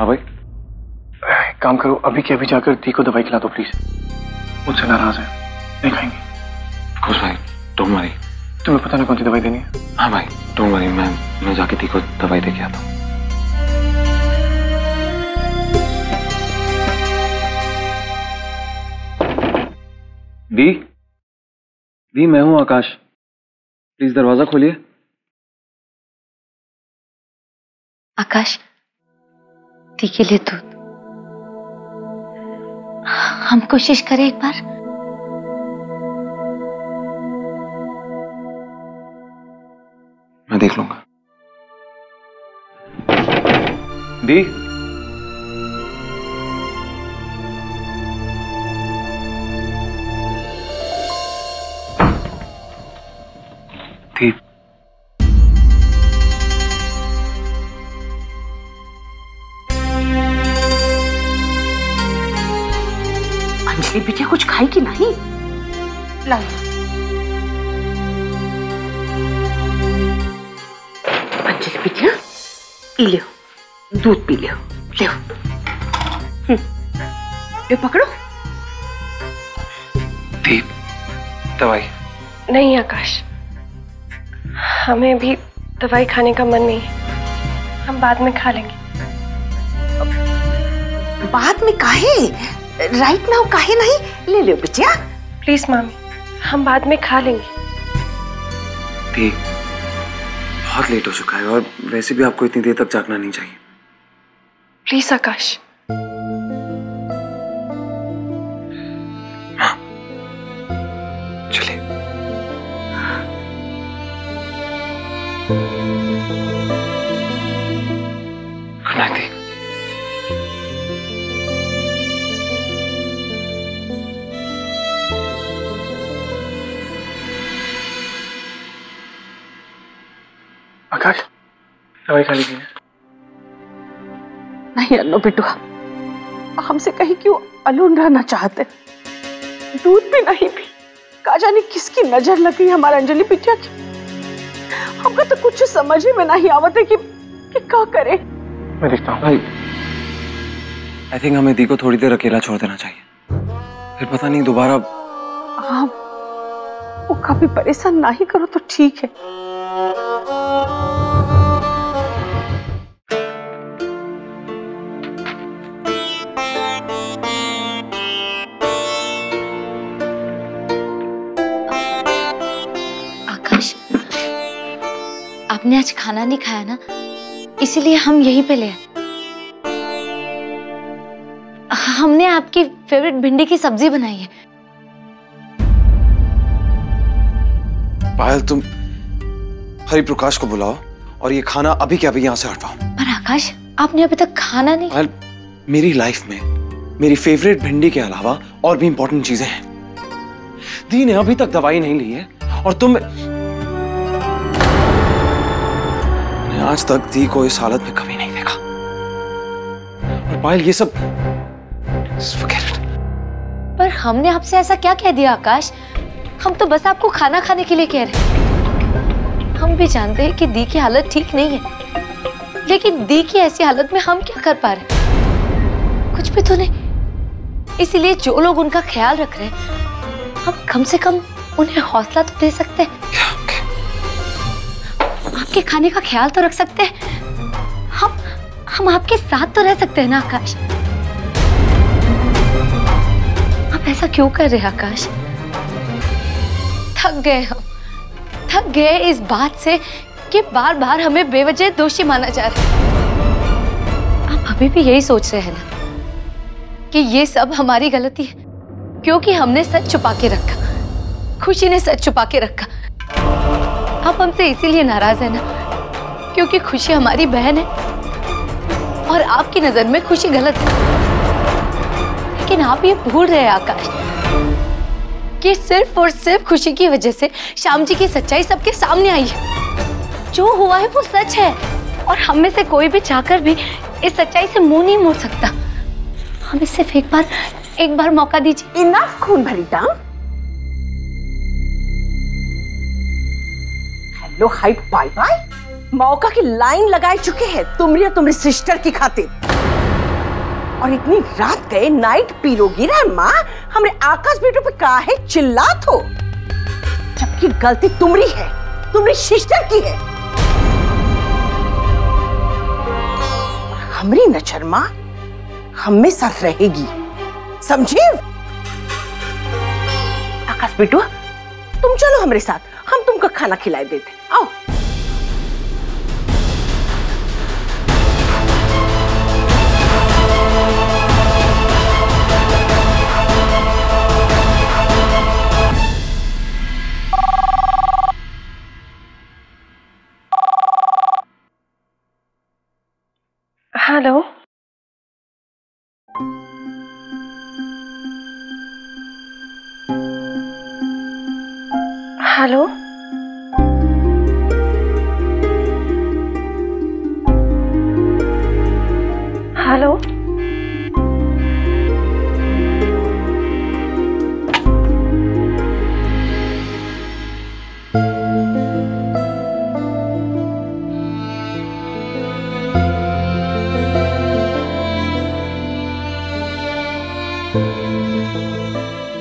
हाँ भाई। एक काम करो अभी के अभी जाकर दी को दवाई खिला दो प्लीज़ मुझसे नाराज़ है। नहीं खाएँगे। खुश भाई डोंट वरी तुम्हें पता नहीं कौन सी दवाई देनी है? हाँ भाई डोंट वरी मैं मैं जाके दी को दवाई दे के आता हूँ। दी? दी मैं हूँ आकाश। प्लीज़ दरवाज़ा खोलिए। आकाश दी के लिए दूध। हम कोशिश करें एक बार। मैं देख लूँगा। दी? अंजलि बिटिया कुछ खाई कि नहीं? ला अंजलि बिटिया पी लो दूध पी लो ले ये पकड़ो। दी दवाई। नहीं आकाश। हमें भी दवाई खाने का मन नहीं। है हम बाद में खा लेंगे। बाद में काहे? राइट नाउ काहे नहीं? ले लो बिटिया। प्लीज़ मामी हम बाद में खा लेंगे। दी बहुत लेट हो चुका है और वैसे भी आपको इतनी देर तक जागना नहीं चाहिए। प्लीज़ आकाश। चलिए। दवाई खा लीजिए। नहीं अन्नो बिटुआ हमसे कहीं क्यों अलून रहना चाहते? दूध भी नहीं पी। का जाने किसकी नज़र लग गई हमारा अंजलि बिटिया की? हमका तो कुछ समझ ही में नहीं आवत है कि, कि क्या करे। मैं देखता हूँ। भाई आई थिंक हमें दी को थोड़ी देर अकेला छोड़ देना चाहिए। फिर पता नहीं दोबारा हाँ वो कभी परेशान ना ही करो तो ठीक है। आपने आज खाना नहीं खाया ना? इसीलिए हम यहीं पे ले आए। हमने आपकी फेवरेट भिंडी की सब्ज़ी बनाई है। पायल तुम हरि प्रकाश को बुलाओ और ये खाना अभी के अभी यहाँ से हटवाओ। पर आकाश आपने अभी तक खाना नहीं पायल मेरी लाइफ में मेरी फेवरेट भिंडी के अलावा और भी इंपॉर्टेंट चीज़ें हैं। दी ने अभी तक दवाई नहीं ली है और तुम आज तक दी को इस हालत में कभी नहीं देखा। और पायल, ये सब. पर हमने आपसे ऐसा क्या कह दिया, आकाश? हम तो बस आपको खाना खाने के लिए कह रहे हम भी जानते हैं कि दी की हालत ठीक नहीं है। लेकिन दी की ऐसी हालत में हम क्या कर पा रहे कुछ भी तो नहीं। इसीलिए जो लोग उनका ख्याल रख रहे हैं, हम कम से कम उन्हें हौसला तो दे सकते हैं. आपके खाने का ख्याल तो रख सकते हैं। हम हम आपके साथ तो रह सकते हैं ना, आकाश? आप ऐसा क्यों कर रहे हैं, आकाश? थक गए हम। थक गए इस बात से कि बार बार हमें बेवजह दोषी माना जा रहा है। आप अभी भी यही सोच रहे हैं ना, कि ये सब हमारी गलती है, क्योंकि हमने सच छुपा के रखा। खुशी ने सच छुपा के रखा। आप हमसे इसीलिए नाराज़ है ना, क्योंकि खुशी हमारी बहन है और आपकी नज़र में खुशी गलत है। लेकिन आप ये भूल रहे हैं आकाश कि सिर्फ़ और सिर्फ़ खुशी की वजह से श्याम जी की सच्चाई सबके सामने आई है। जो हुआ है वो सच है और हम में से कोई भी चाहकर भी इस सच्चाई से मुँह नहीं मोड़ सकता। हमें सिर्फ़ एक बार एक बार मौका दीजिए। इनफ खून भरी टांग। हेलो हाय बाय बाय मौका की लाइन लगाए चुके हैं तुमरी और तुम्हारी सिस्टर की खातिर। और इतनी रात गए नाइट पीरोगी रे माँ। हमरे आकाश बेटो पे का है चिल्लात हो? जबकि गलती तुम्हारी है तुम्हारी सिस्टर की है। हमरी नज़र माँ, हम साथ रहेगी। समझे? आकाश बेटू, तुम चलो हमारे साथ। हम तुमको खाना खिलाए देते। Oh! Hello? Hello?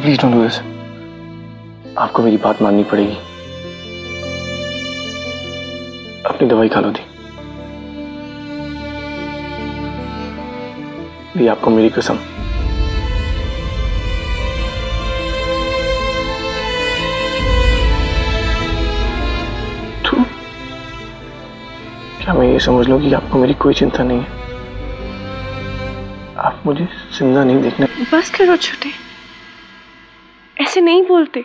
Please don't do this आपको मेरी बात माननी पड़ेगी। अपनी दवाई खा लो दी दी आपको मेरी कसम। क्या मैं ये समझ लूँ कि आपको मेरी कोई चिंता नहीं है? आप मुझे ज़िंदा नहीं देखना बस करो छोटे। ऐसे नहीं बोलते।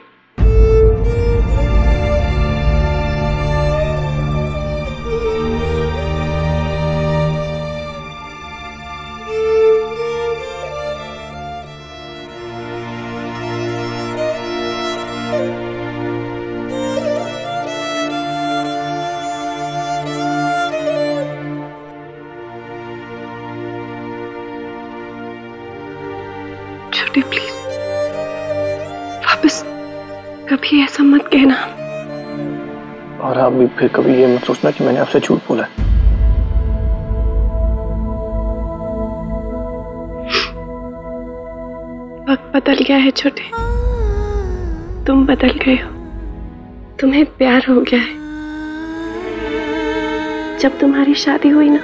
छोटे प्लीज़ वापस कभी ऐसा मत कहना। और आप भी फिर कभी ये मत सोचना कि मैंने आपसे झूठ बोला है। वक्त बदल गया है छोटे। तुम बदल गए हो। तुम्हें प्यार हो गया है। जब तुम्हारी शादी हुई ना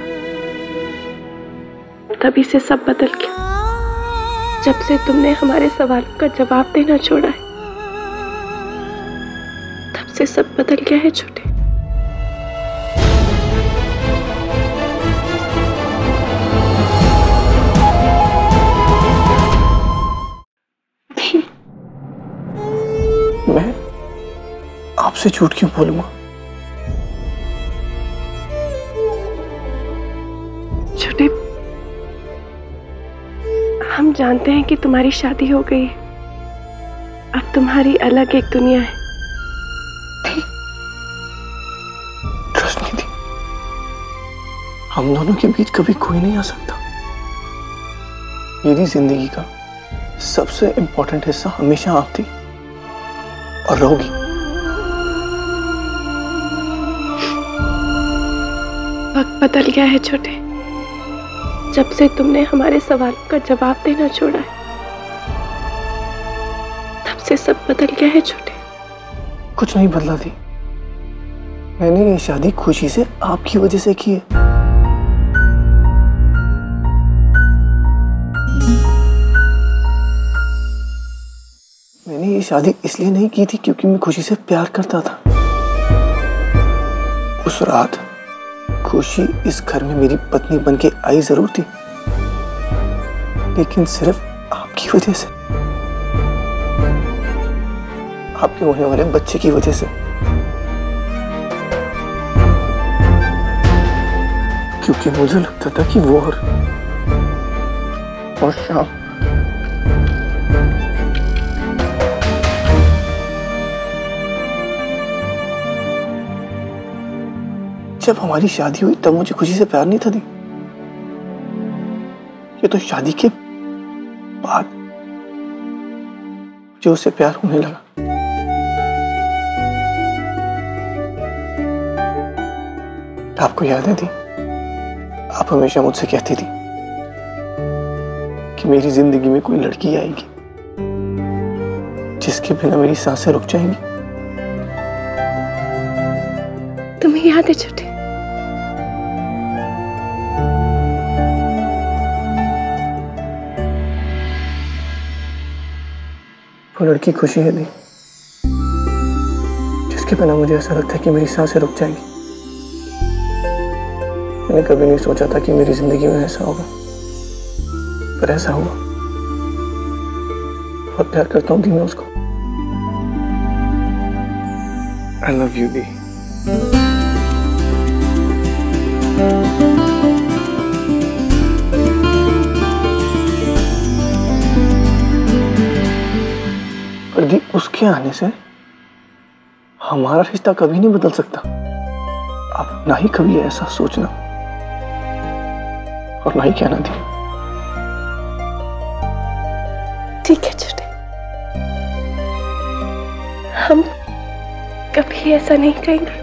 तभी से सब बदल गया। जब से तुमने हमारे सवालों का जवाब देना छोड़ा है से सब बदल गया है छोटे। मैं आपसे झूठ क्यों बोलूँगा? छोटे हम जानते हैं कि तुम्हारी शादी हो गई। अब तुम्हारी अलग एक दुनिया है। हम दोनों के बीच कभी कोई नहीं आ सकता। मेरी ज़िंदगी का सबसे इंपॉर्टेंट हिस्सा हमेशा आप थी और रहोगी वक्त बदल गया है छोटे। जब से तुमने हमारे सवालों का जवाब देना छोड़ा है तब से सब बदल गया है छोटे। कुछ नहीं बदला थी। मैंने ये शादी खुशी से आपकी वजह से की है। शादी इसलिए नहीं की थी क्योंकि मैं खुशी से प्यार करता था। उस रात खुशी इस घर में मेरी पत्नी बन के आई ज़रूर थी, लेकिन सिर्फ़ आपकी वजह से। आपके होने वाले बच्चे की वजह से। क्योंकि मुझे लगता था कि वो और शाम जब हमारी शादी हुई, तब मुझे खुशी से प्यार नहीं था दी ये तो शादी के बाद जो उससे प्यार होने लगा। आपको याद है दी। आप हमेशा मुझसे कहती थी कि मेरी ज़िंदगी में कोई लड़की आएगी, जिसके बिना मेरी साँसें रुक जाएँगी। तुम्हें याद है छोटे वो लड़की खुशी है दी जिसके बिना मुझे ऐसा लगता है कि मेरी साँसें रुक जाएँगी। मैंने कभी नहीं सोचा था कि मेरी ज़िंदगी में ऐसा होगा। पर ऐसा हुआ। बहुत प्यार करता हूँ दी मैं उसको। आई लव यू दी पर दी उसके आने से हमारा रिश्ता कभी नहीं बदल सकता। आप ना ही कभी ऐसा सोचना और ना ही कहना दी ठीक है, छोटे। हम कभी ऐसा नहीं कहेंगे